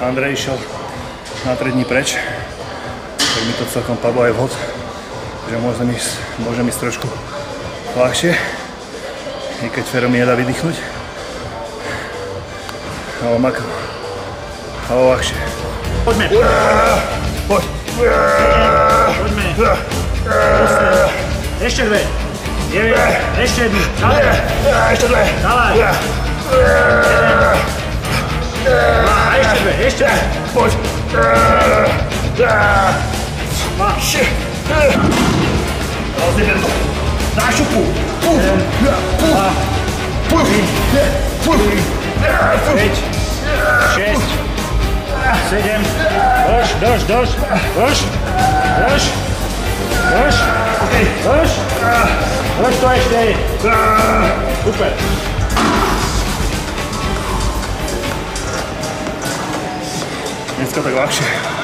Andrej išiel na 3 dní preč, tak mi to celkom padlo aj vhod, že môžem ísť, môžem ísť trošku ľahšie, i keď Fero mi nedá vydýchnuť. Ale makam, ale ľahšie. Poďme. Poď. Poďme. Ešte dve. Ešte jednu. Ešte dve. Dávaj. Este é. Pois. Azevedo. Nasce o pulo. Pulo. Pulo. Pulo. Pulo. Frente. Шесть. Семь. Дождь, дождь, дождь. Дождь. Дождь. Дождь. Дождь. Дождь. Дождь. Дождь. Супер. It's got a lot.